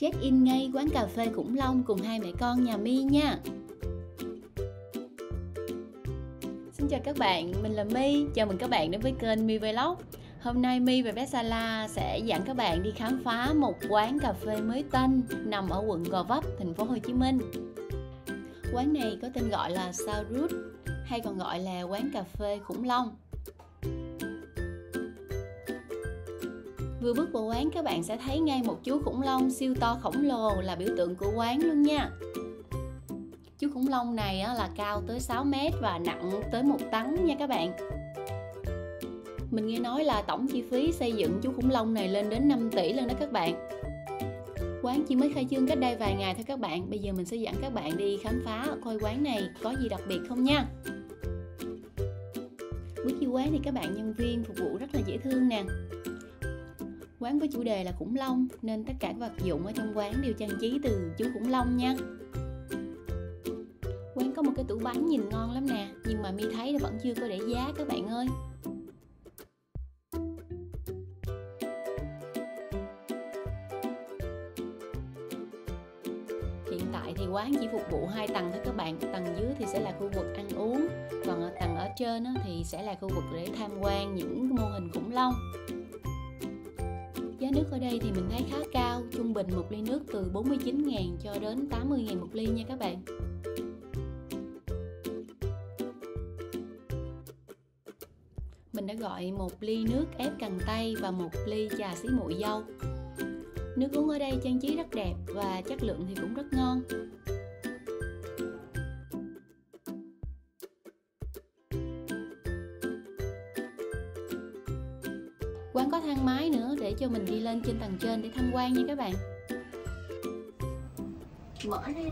check in ngay quán cà phê khủng long cùng hai mẹ con nhà mi nha. Xin chào các bạn, mình là My, chào mừng các bạn đến với kênh My Vlog. Hôm nay My và bé Sala sẽ dẫn các bạn đi khám phá một quán cà phê mới tên nằm ở quận Gò Vấp, thành phố Hồ Chí Minh. Quán này có tên gọi là Sao Root hay còn gọi là quán cà phê khủng long. Vừa bước vào quán, các bạn sẽ thấy ngay một chú khủng long siêu to khổng lồ là biểu tượng của quán luôn nha. Chú khủng long này là cao tới 6 mét và nặng tới 1 tấn nha các bạn. Mình nghe nói là tổng chi phí xây dựng chú khủng long này lên đến 5 tỷ lần đó các bạn. Quán chỉ mới khai trương cách đây vài ngày thôi các bạn. Bây giờ mình sẽ dẫn các bạn đi khám phá coi quán này có gì đặc biệt không nha. Bước vô quán thì các bạn nhân viên phục vụ rất là dễ thương nè. Quán với chủ đề là khủng long nên tất cả các vật dụng ở trong quán đều trang trí từ chú khủng long nha. Quán có một cái tủ bánh nhìn ngon lắm nè, nhưng mà mi thấy là vẫn chưa có để giá các bạn ơi. Hiện tại thì quán chỉ phục vụ hai tầng thôi các bạn Tầng dưới thì sẽ là khu vực ăn uống Còn ở tầng ở trên thì sẽ là khu vực để tham quan những mô hình khủng long Giá nước ở đây thì mình thấy khá cao, trung bình một ly nước từ 49.000 cho đến 80.000 một ly nha các bạn. Mình đã gọi một ly nước ép cần tây và một ly trà xí muội dâu. Nước uống ở đây trang trí rất đẹp và chất lượng thì cũng rất ngon. quán có thang máy nữa để cho mình đi lên trên tầng trên để tham quan nha các bạn. Mở ra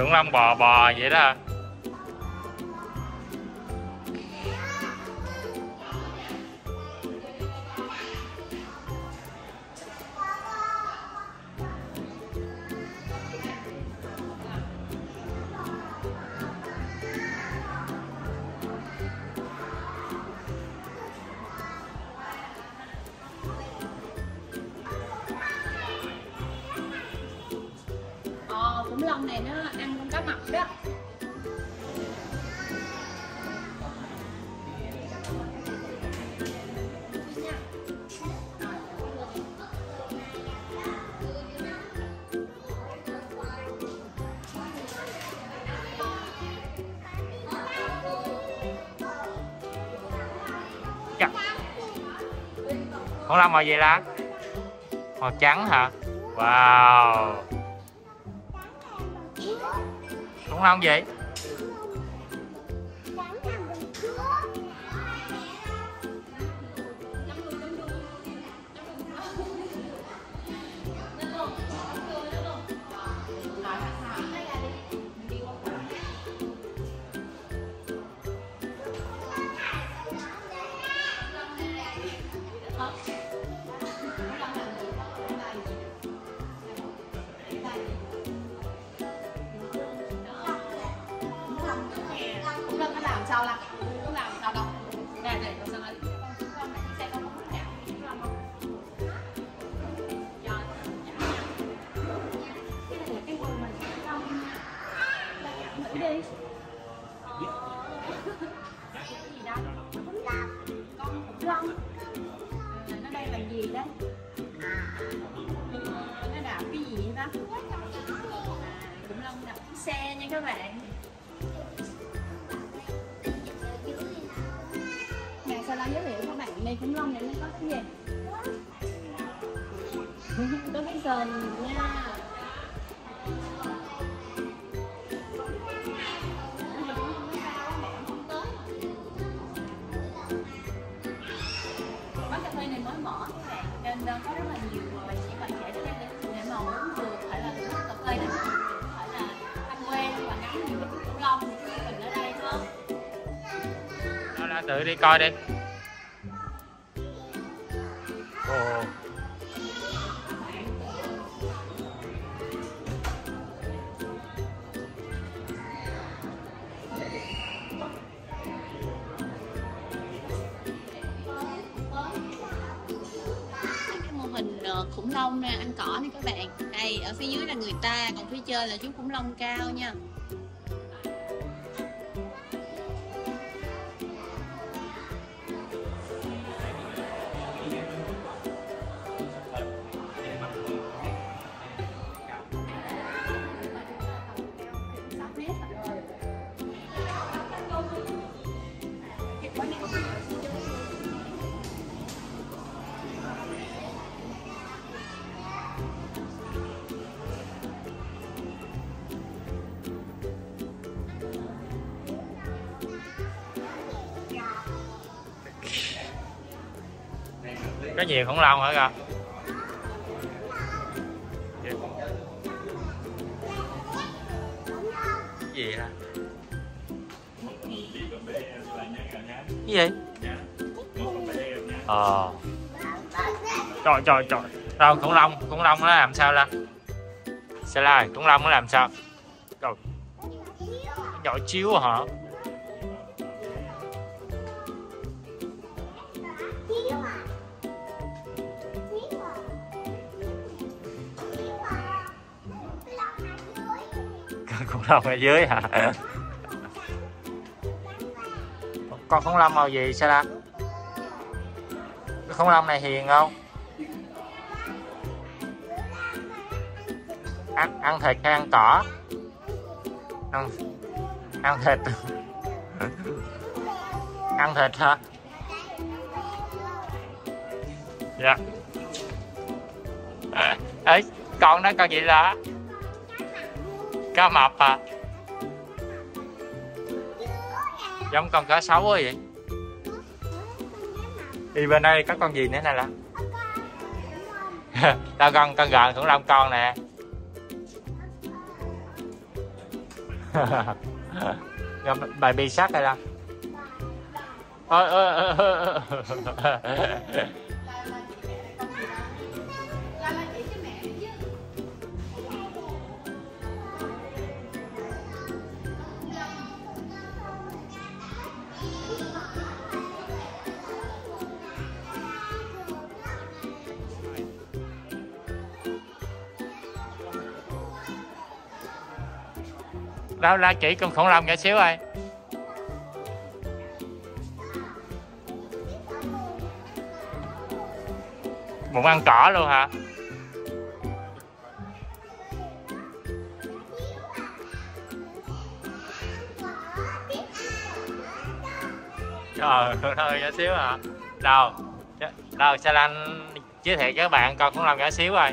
khủng long bò bò vậy đó. Ờ, khủng long này nó ăn cá mập đó Con làm màu gì lá màu trắng hả? Wow. Không vậy? Làm sao là cũng làm sao đâu. Nè này sao dạ, dạ, dạ. lại đi. Ờ. Gì đó. Con cũng long. Ờ, nó đây là gì đấy ờ, nó đạp cái gì đó ta? À, Khủng long đạp xe nha các bạn. Khủng long này nó có cái gì? Có cái sừng nha. Quán cà phê này mới mở các bạn nên có rất là nhiều bạn chị bạn trẻ đến đây để để mà uống vừa có là thưởng thức cà phê này phải là tham quan và ngắm những cái khủng long. Những cái hình ở đây hơn Đó là tự đi coi đi. Khủng long nè, ăn cỏ nè các bạn. Đây, ở phía dưới là người ta, còn phía trên là chú khủng long cao nha. Có nhiều khủng long hả con? Cái gì hả? Cái gì? Ờ. Trời trời trời. Đâu khủng long, khủng long nó làm sao la? Sao lai Khủng long nó làm sao? Trời. Nhỏ chiếu hả? Khủng long ở dưới hả? Con khủng long màu gì sao la? Cái khủng long này hiền không? Ăn ăn thịt hay ăn cỏ? Ăn ăn thịt. ăn thịt hả? Dạ. À, Ấy, con đó con gì là? Cá mập à? Giống con cá sấu quá vậy? Đi bên đây có con gì nữa nè là? Tao con con gần khủng long con nè. Rồi bài bi sắt hay là? Ôi ôi ôi ôi. La chỉ con khủng long nhỏ xíu ơi. Bụng ăn cỏ luôn hả? Trời ơi nhỏ xíu hả? Đâu? Đâu sao anh giới thiệu các bạn con khủng long nhỏ xíu ơi.